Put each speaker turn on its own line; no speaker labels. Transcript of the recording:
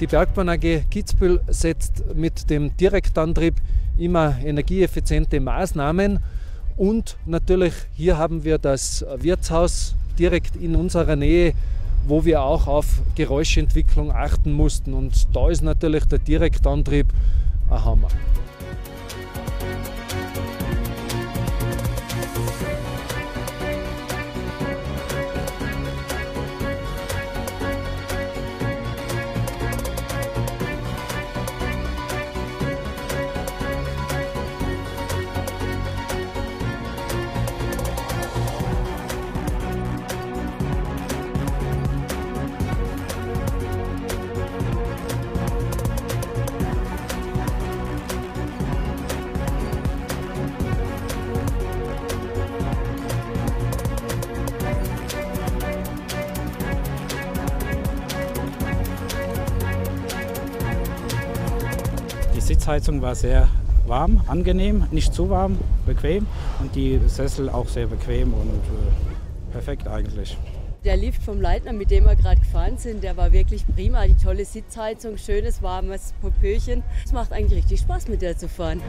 Die Bergbahn AG Kitzbühel setzt mit dem Direktantrieb immer energieeffiziente Maßnahmen und natürlich hier haben wir das Wirtshaus direkt in unserer Nähe, wo wir auch auf Geräuschentwicklung achten mussten. Und da ist natürlich der Direktantrieb ein Hammer.
Sitzheizung war sehr warm, angenehm, nicht zu warm, bequem und die Sessel auch sehr bequem und äh, perfekt eigentlich.
Der Lift vom Leitner, mit dem wir gerade gefahren sind, der war wirklich prima. Die tolle Sitzheizung, schönes warmes Popöchen. Es macht eigentlich richtig Spaß, mit der zu fahren.